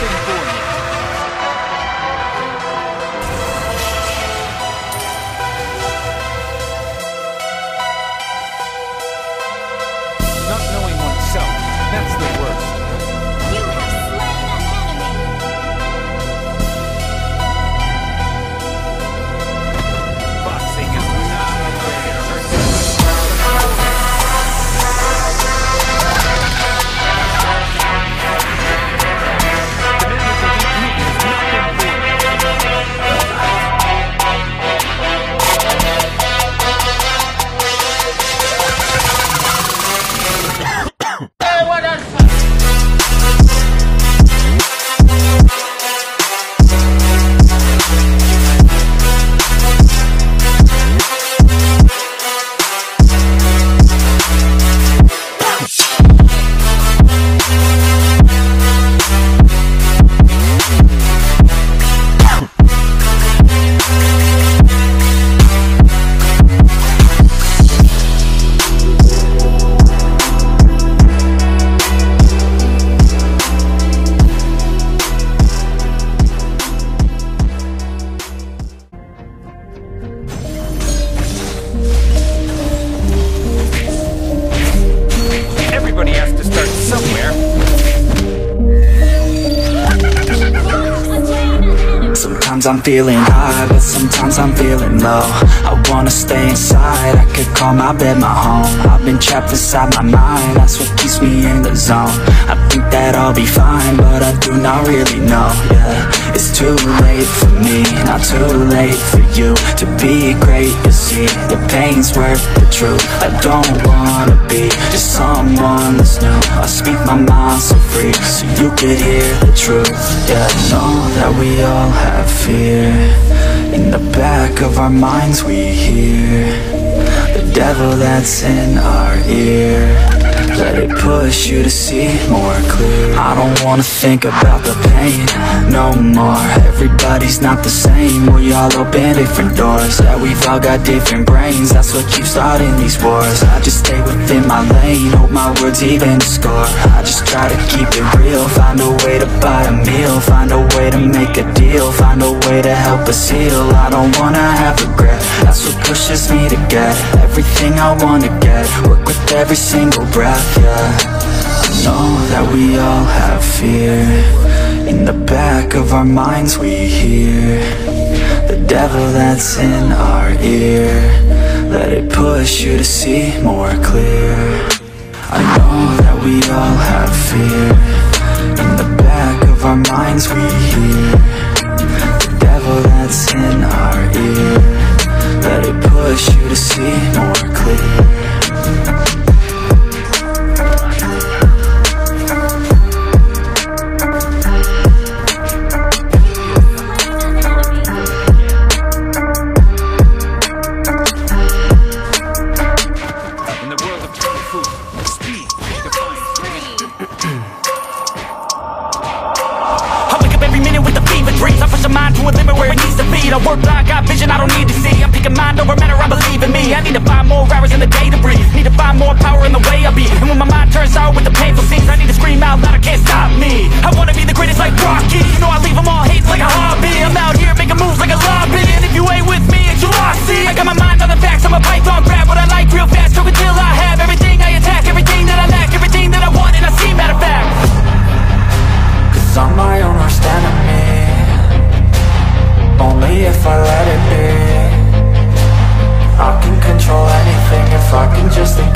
born yet. Sometimes I'm feeling high, but sometimes I'm feeling low. I wanna stay inside, I could call my bed my home. I've been trapped inside my mind, that's what keeps me in the zone. I think that I'll be fine, but I do not really know, yeah It's too late for me, not too late for you To be great, you see, the pain's worth the truth. I don't wanna could hear the truth. Yeah, I know that we all have fear. In the back of our minds we hear The devil that's in our ear let it push you to see more clear. I don't wanna think about the pain no more. Everybody's not the same. We all open different doors. Yeah, we've all got different brains. That's what keeps starting these wars. I just stay within my lane. Hope my words even score. I just try to keep it real. Find a way to buy a meal. Find a way to make a deal. Find a way to help us heal. I don't wanna have regret. That's what pushes me to get Everything I wanna get. With every single breath, yeah. I know that we all have fear. In the back of our minds we hear The devil that's in our ear. Let it push you to see more clear. I know that we all have fear. In the back of our minds we hear The devil that's in our ear. Let it push you to see more I wake up every minute with a fevered dream. I push my mind to a limit where it needs to beat. I work blind, got vision I don't need to see. I'm picking mind over matter, I believe in me. I need to find more hours in the day to breathe. Need to find more power in the way I be. And when my mind turns out with the painful scenes I need to scream out loud, I can't stop me. I wanna be the greatest like Rocky. You know I leave them all hating like a hobby. I'm out here making moves like a lobby. And if you ain't with me, it's you lost, see I got my mind on the facts, I'm a python graph I'm just a